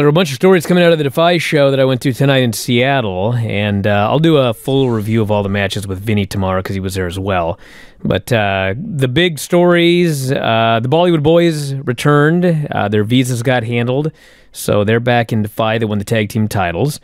there are a bunch of stories coming out of the Defy show that I went to tonight in Seattle, and uh, I'll do a full review of all the matches with Vinny tomorrow because he was there as well. But uh, the big stories uh, the Bollywood Boys returned, uh, their visas got handled, so they're back in Defy. They won the tag team titles.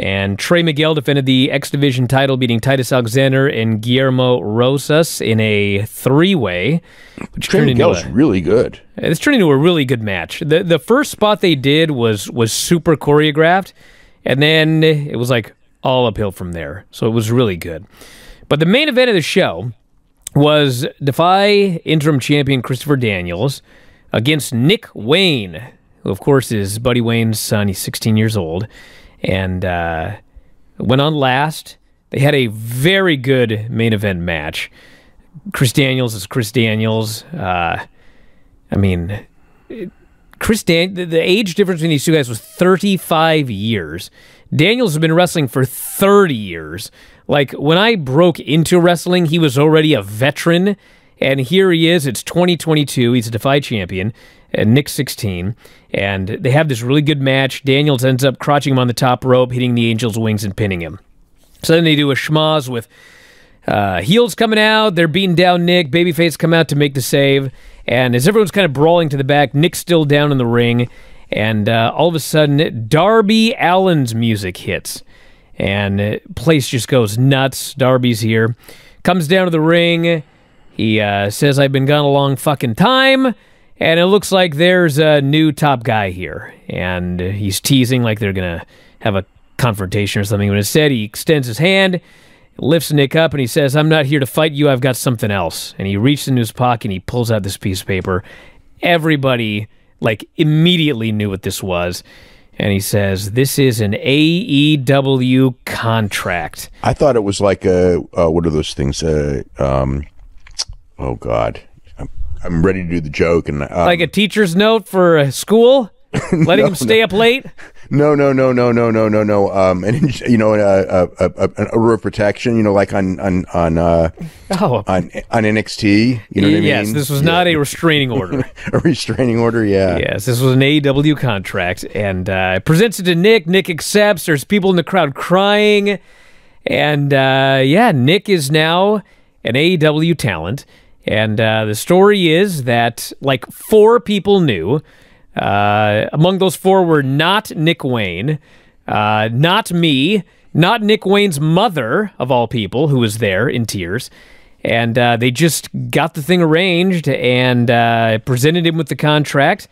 And Trey Miguel defended the X Division title, beating Titus Alexander and Guillermo Rosas in a three-way. Which Trey Miguel's a, really good. It's turned into a really good match. the The first spot they did was was super choreographed, and then it was like all uphill from there. So it was really good. But the main event of the show was Defy interim champion Christopher Daniels against Nick Wayne, who of course is Buddy Wayne's son. He's 16 years old and uh, went on last. They had a very good main event match. Chris Daniels is Chris Daniels. Uh, I mean, Chris Dan- the, the age difference between these two guys was 35 years. Daniels has been wrestling for 30 years. Like when I broke into wrestling, he was already a veteran, and here he is. It's 2022. He's a Defy champion, and Nick 16 and they have this really good match. Daniels ends up crotching him on the top rope, hitting the Angel's wings and pinning him. So then they do a schmoz with uh, heels coming out. They're beating down Nick. Babyface come out to make the save. And as everyone's kind of brawling to the back, Nick's still down in the ring. And uh, all of a sudden, Darby Allin's music hits. And the place just goes nuts. Darby's here. Comes down to the ring. He uh, says, I've been gone a long fucking time. And it looks like there's a new top guy here. And he's teasing like they're going to have a confrontation or something. But instead, he extends his hand, lifts Nick up, and he says, I'm not here to fight you. I've got something else. And he reaches into his pocket and he pulls out this piece of paper. Everybody, like, immediately knew what this was. And he says, This is an AEW contract. I thought it was like a, uh, what are those things? Uh, um, oh, God. I'm I'm ready to do the joke and um, like a teacher's note for school, letting no, him stay no. up late. No, no, no, no, no, no, no, no. Um, and you know, a, a, a, an order of protection. You know, like on on on uh, oh. on on NXT. You know what I mean? Yes, this was yeah. not a restraining order. a restraining order, yeah. Yes, this was an AEW contract, and uh, presents it to Nick. Nick accepts. There's people in the crowd crying, and uh, yeah, Nick is now an AEW talent. And uh, the story is that like four people knew. Uh, among those four were not Nick Wayne, uh, not me, not Nick Wayne's mother, of all people, who was there in tears. And uh, they just got the thing arranged and uh, presented him with the contract.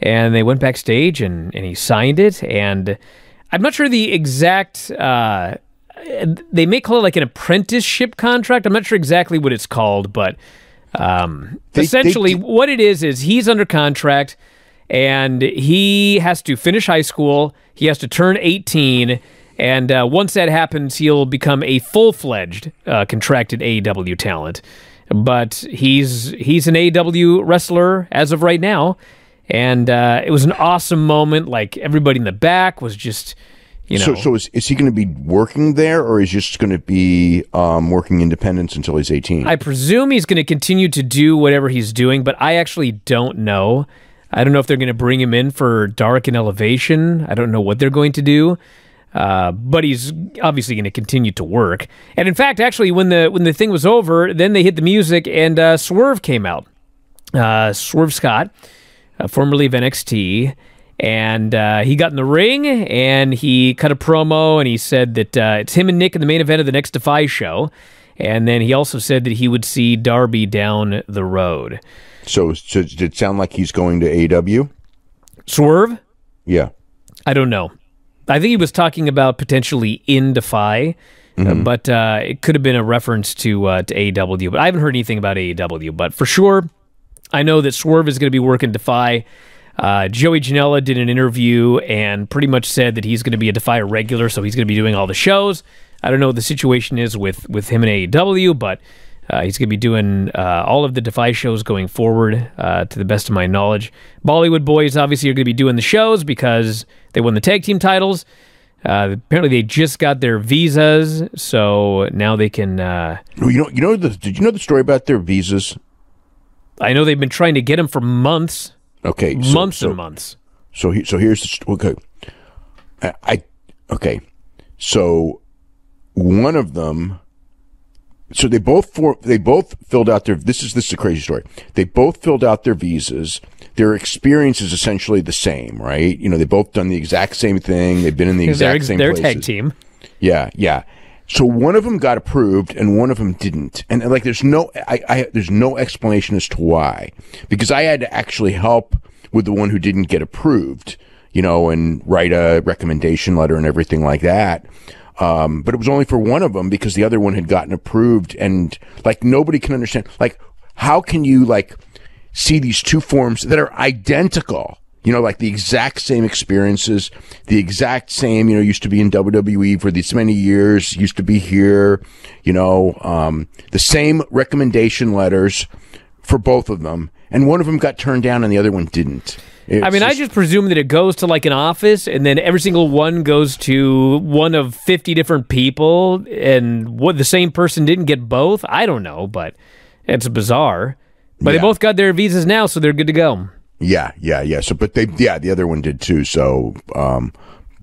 And they went backstage and, and he signed it. And I'm not sure the exact uh, they may call it like an apprenticeship contract. I'm not sure exactly what it's called, but um, they, essentially, they, what it is is he's under contract and he has to finish high school. He has to turn 18. And uh, once that happens, he'll become a full fledged uh, contracted AEW talent. But he's he's an AEW wrestler as of right now. And uh, it was an awesome moment. Like everybody in the back was just you know. So, so is, is he going to be working there, or is he just going to be um, working independence until he's eighteen? I presume he's going to continue to do whatever he's doing, but I actually don't know. I don't know if they're going to bring him in for Dark and Elevation. I don't know what they're going to do. Uh, but he's obviously going to continue to work. And in fact, actually, when the when the thing was over, then they hit the music and uh, Swerve came out. Uh, Swerve Scott, uh, formerly of NXT, and uh, he got in the ring and he cut a promo and he said that uh, it's him and Nick in the main event of the next Defy show. And then he also said that he would see Darby down the road. So, so did it sound like he's going to AW? Swerve? Yeah. I don't know. I think he was talking about potentially in Defy, mm-hmm. uh, but uh, it could have been a reference to uh, to AEW. But I haven't heard anything about AEW. But for sure, I know that Swerve is going to be working Defy. Uh, Joey Janela did an interview and pretty much said that he's going to be a Defy regular, so he's going to be doing all the shows. I don't know what the situation is with, with him and AEW, but uh, he's going to be doing uh, all of the Defy shows going forward, uh, to the best of my knowledge. Bollywood Boys obviously are going to be doing the shows because they won the tag team titles. Uh, apparently, they just got their visas, so now they can. Uh, you know, you know. The, did you know the story about their visas? I know they've been trying to get them for months. Okay, so, months so, and months. So he, so here's the okay. I, I okay. So one of them. So they both for they both filled out their. This is this is a crazy story. They both filled out their visas. Their experience is essentially the same, right? You know, they both done the exact same thing. They've been in the exact they're, same. They're places. tag team. Yeah, yeah. So one of them got approved and one of them didn't. And like, there's no, I, I, there's no explanation as to why, because I had to actually help with the one who didn't get approved, you know, and write a recommendation letter and everything like that. Um, but it was only for one of them because the other one had gotten approved and like nobody can understand, like, how can you like see these two forms that are identical? You know, like the exact same experiences, the exact same, you know, used to be in WWE for these many years, used to be here, you know, um, the same recommendation letters for both of them. And one of them got turned down and the other one didn't. It's I mean, just, I just presume that it goes to like an office and then every single one goes to one of 50 different people and what the same person didn't get both. I don't know, but it's bizarre. But yeah. they both got their visas now, so they're good to go. Yeah, yeah, yeah. So, but they, yeah, the other one did too. So, um,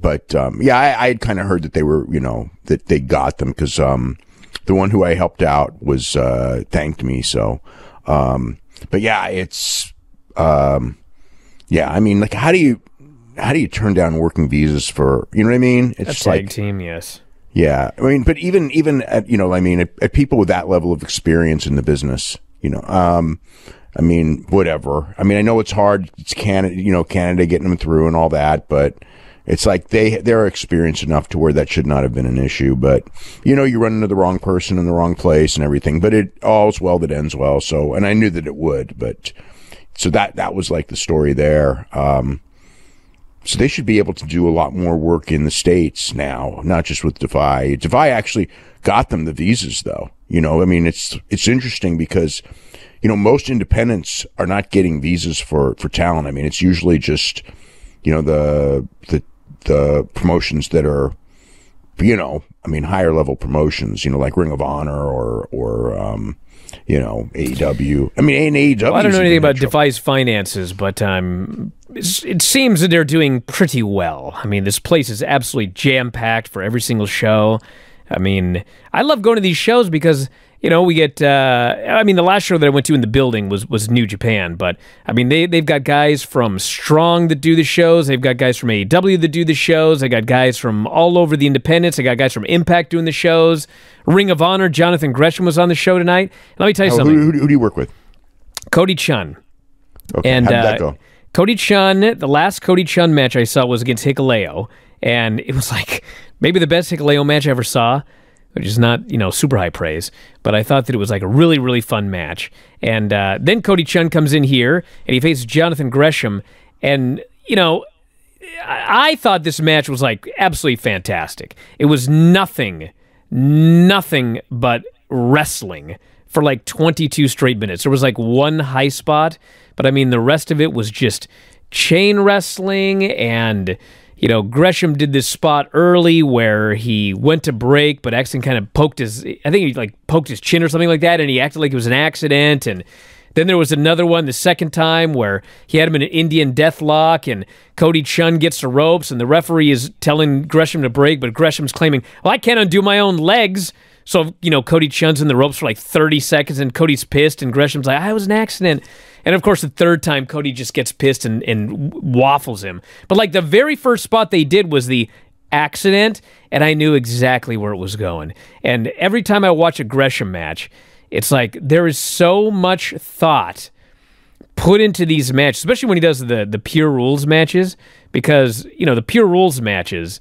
but um, yeah, I, I had kind of heard that they were, you know, that they got them because um, the one who I helped out was uh, thanked me. So, um, but yeah, it's, um, yeah. I mean, like, how do you, how do you turn down working visas for, you know what I mean? It's a like team, yes. Yeah, I mean, but even even at you know, I mean, at, at people with that level of experience in the business, you know, um, I mean, whatever. I mean, I know it's hard. It's Canada, you know, Canada getting them through and all that, but it's like they they're experienced enough to where that should not have been an issue. But you know, you run into the wrong person in the wrong place and everything. But it all's well that ends well. So, and I knew that it would. But so that that was like the story there. Um, so they should be able to do a lot more work in the states now, not just with Defy. Defy actually got them the visas, though. You know, I mean, it's it's interesting because you know, most independents are not getting visas for, for talent. I mean, it's usually just, you know, the, the, the promotions that are, you know, I mean, higher level promotions, you know, like Ring of Honor or, or, um, you know, AEW. I mean, AEW. Well, I don't know anything about Defy's finances, but um, it seems that they're doing pretty well. I mean, this place is absolutely jam packed for every single show. I mean, I love going to these shows because you know, we get. Uh, I mean, the last show that I went to in the building was was New Japan, but I mean, they they've got guys from Strong that do the shows. They've got guys from AEW that do the shows. They got guys from all over the independents. They got guys from Impact doing the shows. Ring of Honor. Jonathan Gresham was on the show tonight. let me tell you oh, something. Who, who, who, do you work with? Cody Chhun. Okay. And, How did uh, that go? Cody Chhun. The last Cody Chhun match I saw was against Hikuleo, and it was like maybe the best Hikuleo match I ever saw which is not you know super high praise, but I thought that it was like a really really fun match. And uh, then Cody Chhun comes in here and he faces Jonathan Gresham, and you know I, I thought this match was like absolutely fantastic. It was nothing, nothing but wrestling for like 22 straight minutes. There was like one high spot, but I mean the rest of it was just chain wrestling and you know, Gresham did this spot early where he went to break, but accident kind of poked his, I think he like poked his chin or something like that, and he acted like it was an accident. And then there was another one the second time where he had him in an Indian death lock, and Cody Chhun gets the ropes, and the referee is telling Gresham to break, but Gresham's claiming, well, I can't undo my own legs. So, you know, Cody Chhun's in the ropes for like 30 seconds, and Cody's pissed, and Gresham's like, I was an accident. And of course, the third time, Cody just gets pissed and, and waffles him. But like the very first spot they did was the accident, and I knew exactly where it was going. And every time I watch a Gresham match, it's like there is so much thought put into these matches, especially when he does the the pure rules matches, because you know the pure rules matches.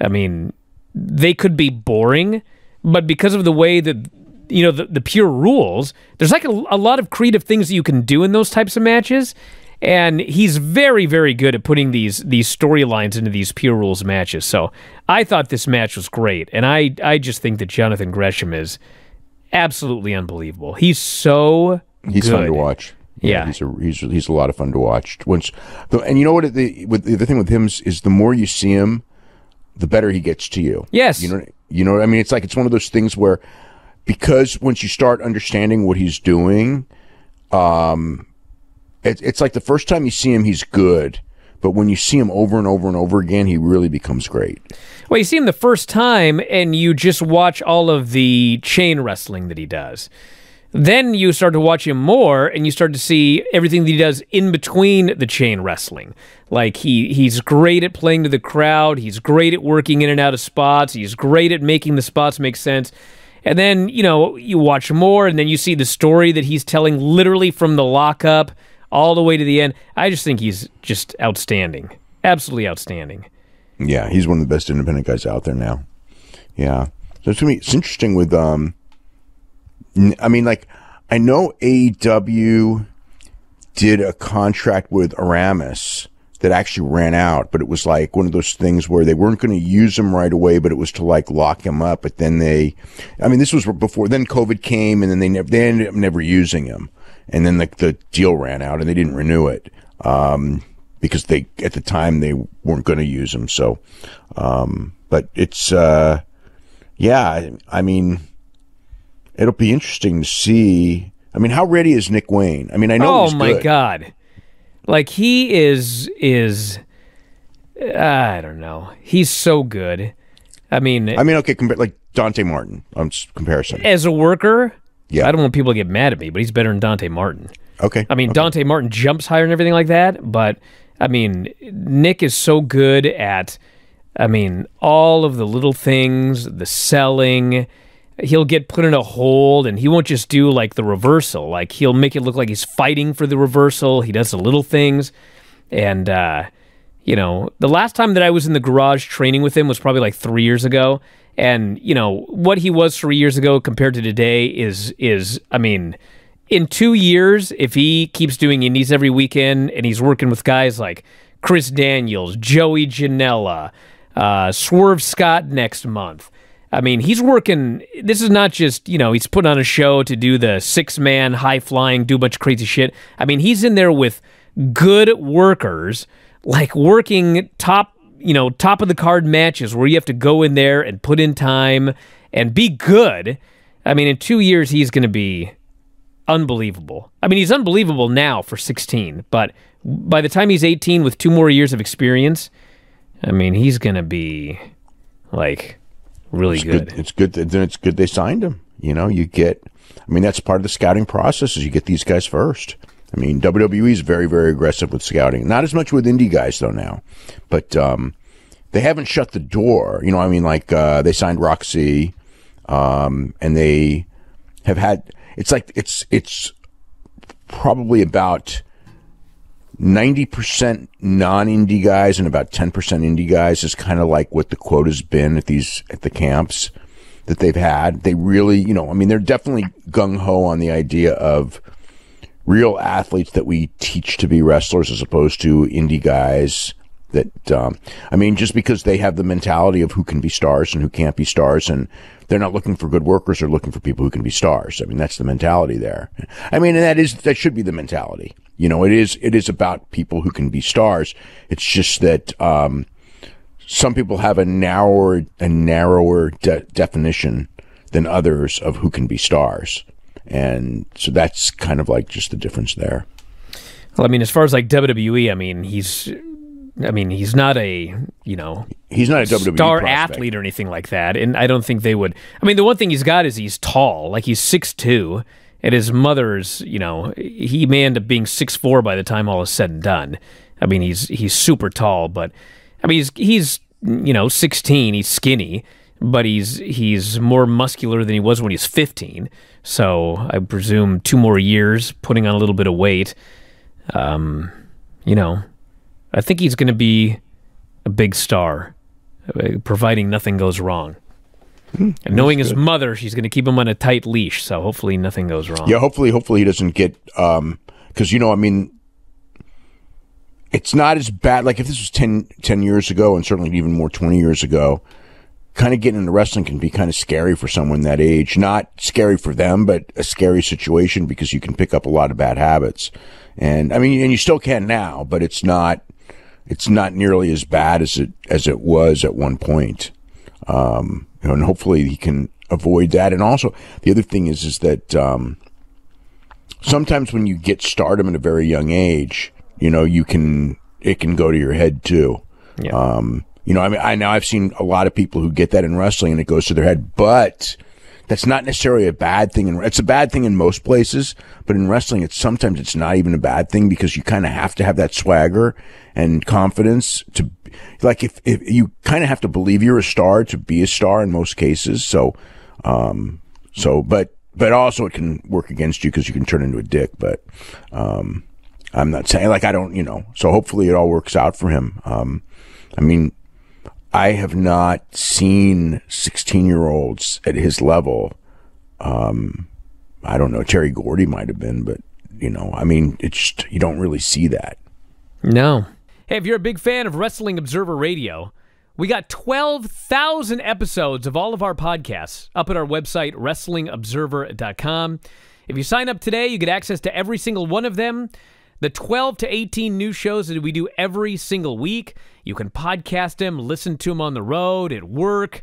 I mean, they could be boring, but because of the way that you know the, the pure rules there's like a, a lot of creative things that you can do in those types of matches and he's very very good at putting these these storylines into these pure rules matches so i thought this match was great and i i just think that jonathan gresham is absolutely unbelievable he's so he's good. fun to watch yeah, yeah, he's a he's he's a lot of fun to watch. Once, and you know what? The with the thing with him is, is the more you see him, the better he gets to you. Yes, you know you know. I mean, it's like it's one of those things where because once you start understanding what he's doing, um, it, it's like the first time you see him, he's good. but when you see him over and over and over again, he really becomes great. Well, you see him the first time, and you just watch all of the chain wrestling that he does. Then you start to watch him more, and you start to see everything that he does in between the chain wrestling. Like he he's great at playing to the crowd. He's great at working in and out of spots. He's great at making the spots make sense. And then you know you watch more, and then you see the story that he's telling, literally from the lockup all the way to the end. I just think he's just outstanding, absolutely outstanding. Yeah, he's one of the best independent guys out there now. Yeah, so it's gonna be it's interesting with um I mean, like, I know AEW did a contract with Aramis that actually ran out, but it was like one of those things where they weren't going to use him right away, but it was to like lock him up. But then they, I mean, this was before then COVID came, and then they never they ended up never using him, and then the the deal ran out, and they didn't renew it um, because they at the time they weren't going to use him. So, um, but it's uh, yeah, I mean it'll be interesting to see. I mean, how ready is Nick Wayne? I mean, I know. Oh my god, like he is is. Uh, I don't know. He's so good. I mean, I mean, okay, compare like Dante Martin on comparison as a worker. Yeah, I don't want people to get mad at me, but he's better than Dante Martin. Okay, I mean, okay. Dante Martin jumps higher and everything like that, but I mean, Nick is so good at. I mean, all of the little things, the selling he'll get put in a hold and he won't just do like the reversal. Like he'll make it look like he's fighting for the reversal. He does the little things. And, uh, you know, the last time that I was in the garage training with him was probably like three years ago. And, you know, what he was three years ago compared to today is, is, I mean, in two years, if he keeps doing indies every weekend and he's working with guys like Chris Daniels, Joey Janela, uh, Swerve Scott next month, I mean, he's working. This is not just, you know, he's put on a show to do the six man, high flying, do a bunch of crazy shit. I mean, he's in there with good workers, like working top, you know, top of the card matches where you have to go in there and put in time and be good. I mean, in two years, he's going to be unbelievable. I mean, he's unbelievable now for 16, but by the time he's 18 with two more years of experience, I mean, he's going to be like really it's good. good. It's good. Then it's good they signed him. You know, you get. I mean, that's part of the scouting process. Is you get these guys first. I mean, WWE is very, very aggressive with scouting. Not as much with indie guys though now, but um, they haven't shut the door. You know, I mean, like uh, they signed Roxy, um, and they have had. It's like it's it's probably about 90% non-indie guys and about 10% indie guys is kind of like what the quota's been at these at the camps that they've had. They really, you know, I mean, they're definitely gung ho on the idea of real athletes that we teach to be wrestlers as opposed to indie guys that um, I mean, just because they have the mentality of who can be stars and who can't be stars, and they're not looking for good workers; they're looking for people who can be stars. I mean, that's the mentality there. I mean, and that is that should be the mentality. You know, it is it is about people who can be stars. It's just that um, some people have a narrower a narrower de- definition than others of who can be stars, and so that's kind of like just the difference there. Well, I mean, as far as like WWE, I mean, he's I mean, he's not a you know he's not a WWE star prospect. athlete or anything like that, and I don't think they would. I mean, the one thing he's got is he's tall, like he's six two and his mother's, you know, he may end up being six four by the time all is said and done. I mean, he's he's super tall, but I mean, he's he's you know sixteen. He's skinny, but he's he's more muscular than he was when he was fifteen. So I presume two more years, putting on a little bit of weight. Um, you know, I think he's going to be a big star, uh, providing nothing goes wrong. Hmm, and knowing his mother, she's going to keep him on a tight leash. So hopefully nothing goes wrong. Yeah, hopefully, hopefully he doesn't get um because you know, I mean, it's not as bad. Like if this was 10, 10 years ago, and certainly even more twenty years ago, kind of getting into wrestling can be kind of scary for someone that age. Not scary for them, but a scary situation because you can pick up a lot of bad habits. And I mean, and you still can now, but it's not. It's not nearly as bad as it as it was at one point. Um, you know, and hopefully he can avoid that. And also, the other thing is, is that um, sometimes when you get stardom at a very young age, you know, you can it can go to your head too. Yeah. Um, you know, I mean, I know I've seen a lot of people who get that in wrestling and it goes to their head, but that's not necessarily a bad thing. And it's a bad thing in most places, but in wrestling, it's sometimes it's not even a bad thing because you kind of have to have that swagger and confidence to, like, if, if you kind of have to believe you're a star to be a star in most cases. So, um, so, but, but also it can work against you because you can turn into a dick. But, um, I'm not saying like I don't, you know, so hopefully it all works out for him. Um, I mean, I have not seen 16 year olds at his level. Um, I don't know. Terry Gordy might have been, but you know, I mean, it's just, you don't really see that. No. Hey, if you're a big fan of Wrestling Observer Radio, we got 12,000 episodes of all of our podcasts up at our website, WrestlingObserver.com. If you sign up today, you get access to every single one of them. The 12 to 18 new shows that we do every single week. You can podcast them, listen to them on the road, at work,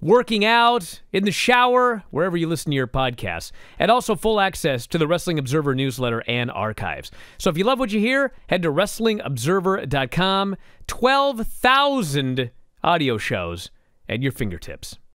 working out, in the shower, wherever you listen to your podcasts. And also full access to the Wrestling Observer newsletter and archives. So if you love what you hear, head to WrestlingObserver.com. 12,000 audio shows at your fingertips.